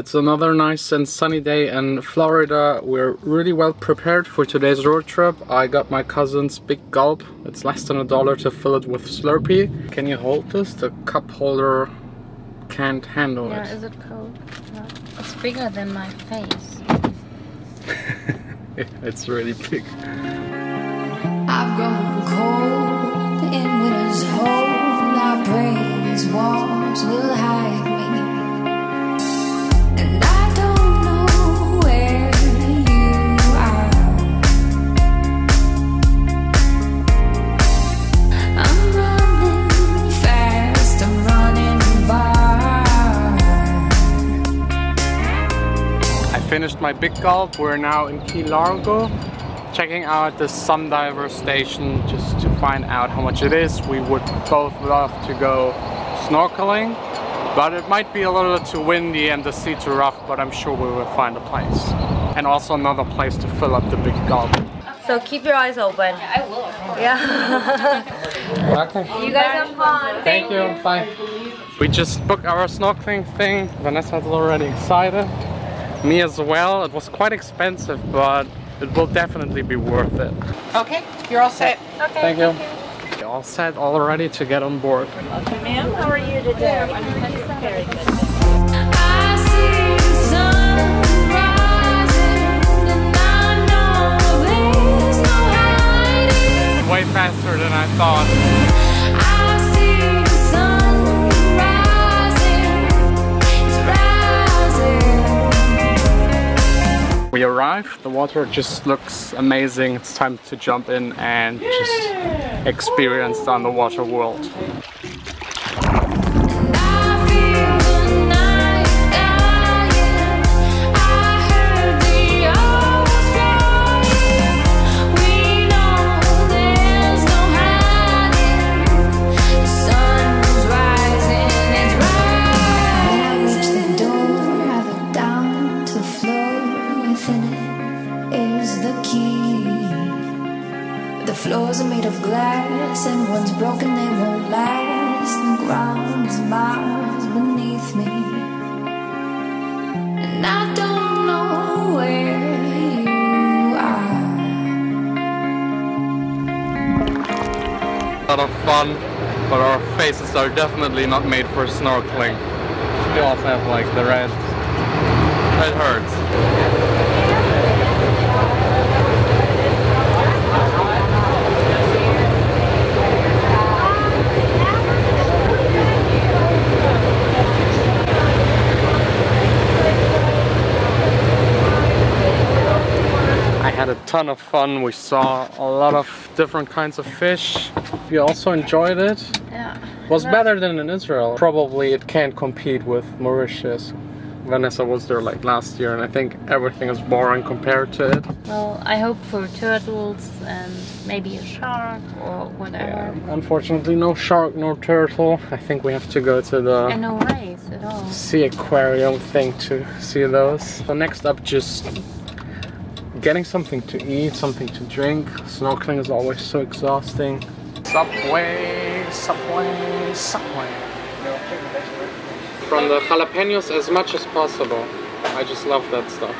It's another nice and sunny day in Florida. We're really well prepared for today's road trip. I got my cousin's big gulp. It's less than a dollar to fill it with Slurpee. Can you hold this? The cup holder can't handle Yeah, it. is it cold? No. It's bigger than my face. it's really big. I've grown cold in winter's hold. I pray these walls will hide me. Finished my big gulp. We're now in Key Largo, checking out the Sundiver station just to find out how much it is. We would both love to go snorkeling, but it might be a little too windy and the sea too rough, but I'm sure we will find a place. And also another place to fill up the big gulp. So keep your eyes open. I will. Yeah. Okay. you guys have fun. Thank you. Bye. We just booked our snorkeling thing. Vanessa's already excited. Me as well. It was quite expensive, but it will definitely be worth it. Okay, you're all set. Okay, thank you. You're all set, all ready to get on board. Ma'am, how are you today? Very good. I see the sun rising, and I know there's no hiding. Way faster than I thought. I see the sun rising, it's rising. We arrived, the water just looks amazing. It's time to jump in and just experience the underwater world. Made of glass, and once broken, they won't last. The ground is miles beneath me, and I don't know where you are. A lot of fun, but our faces are definitely not made for snorkeling. We also have like the red. It hurts. Ton of fun. We saw a lot of different kinds of fish. You also enjoyed it? Yeah. Was better than in Israel. Probably it can't compete with Mauritius. Vanessa was there like last year and I think everything is boring compared to it. Well, I hope for turtles and maybe a shark or whatever. Unfortunately no shark, no turtle. I think we have to go to the And no rays at all. sea aquarium thing to see those. So next up just getting something to eat, something to drink. Snorkeling is always so exhausting. Subway, subway, subway. From the jalapenos as much as possible. I just love that stuff.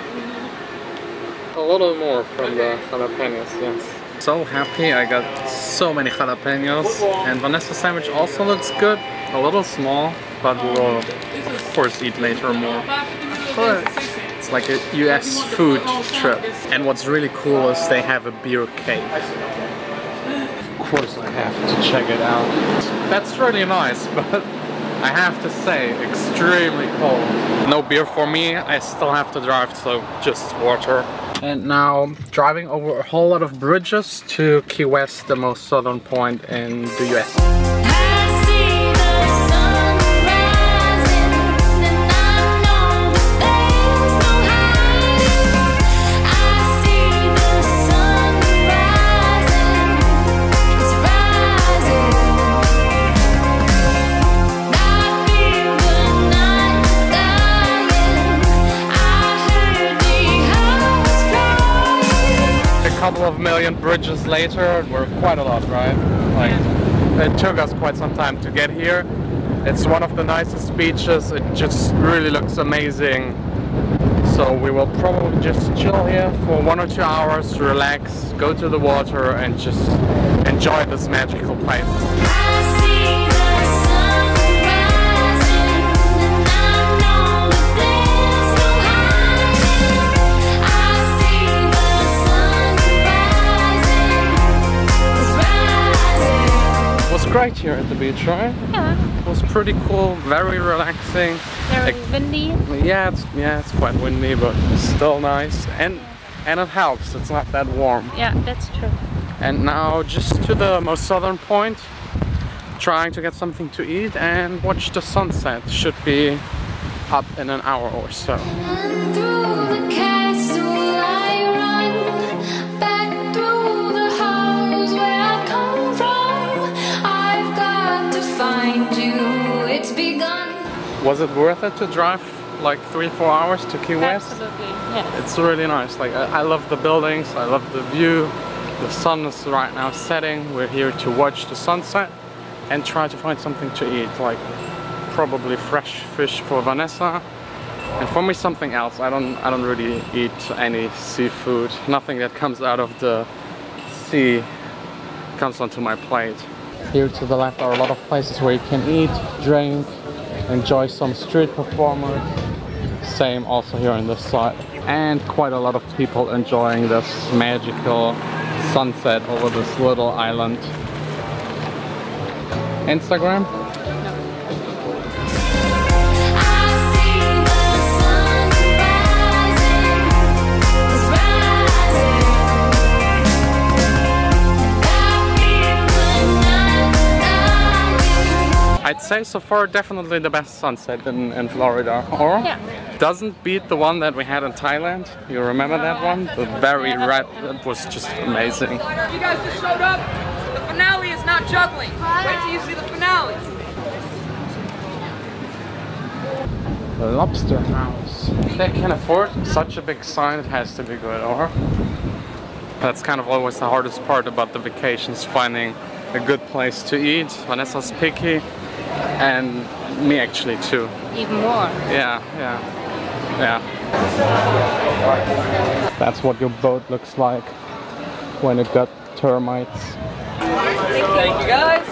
A little more from the jalapenos, yes. So happy I got so many jalapenos. And Vanessa's sandwich also looks good. A little small, but we'll of course eat later more. But it's like a US food trip. And what's really cool is they have a beer cave. Of course I have to check it out. That's really nice, but I have to say, extremely cold. No beer for me, I still have to drive, so just water. And now driving over a whole lot of bridges to Key West, the most southern point in the US. Couple of million bridges later, we're quite a lot, right? Like, it took us quite some time to get here. It's one of the nicest beaches. It just really looks amazing. So we will probably just chill here for one or two hours, relax, go to the water and just enjoy this magical place. Rising, it's rising. It was great here at the beach, right? Yeah, It was pretty cool, very relaxing. very Like- windy. Yeah, it's yeah, it's quite windy, but it's still nice, and and it helps. It's not that warm. Yeah, that's true. And now just to the most southern point, trying to get something to eat and watch the sunset. Should be up in an hour or so. Was it worth it to drive like three, four hours to Key West? Absolutely, yes. It's really nice. Like I, I love the buildings, I love the view. The sun is right now setting. We're here to watch the sunset and try to find something to eat, like probably fresh fish for Vanessa. And for me something else. I don't I don't really eat any seafood. Nothing that comes out of the sea comes onto my plate. Here to the left are a lot of places where you can eat, drink, enjoy some street performers. Same also here on this side. And quite a lot of people enjoying this magical sunset over this little island. Instagram? Say so far definitely the best sunset in, in Florida. Or Yeah. doesn't beat the one that we had in Thailand. You remember that uh, one? The very red, it was just amazing. You guys just showed up. The finale is not juggling. Wait till you see the finale. The lobster house. If they can afford such a big sign, it has to be good, or? That's kind of always the hardest part about the vacations, finding a good place to eat. Vanessa's picky, and me actually too. Even more. Yeah, yeah, yeah. That's what your boat looks like when it got termites. Thank you guys.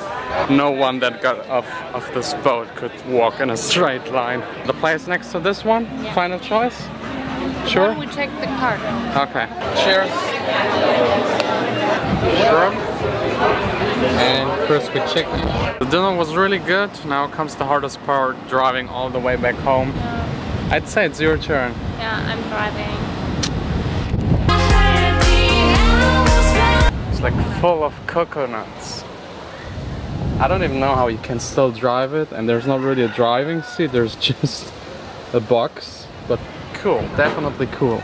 No one that got off of this boat could walk in a straight line. The place next to this one, final choice? Sure? Then we check the card. Okay. Cheers. Shrimp and crispy chicken. The dinner was really good. Now comes the hardest part, driving all the way back home. I'd say it's your turn. Yeah, I'm driving. I heard the owls fly. It's like full of coconuts. I don't even know how you can still drive it and there's not really a driving seat, there's just a box. But cool, definitely cool.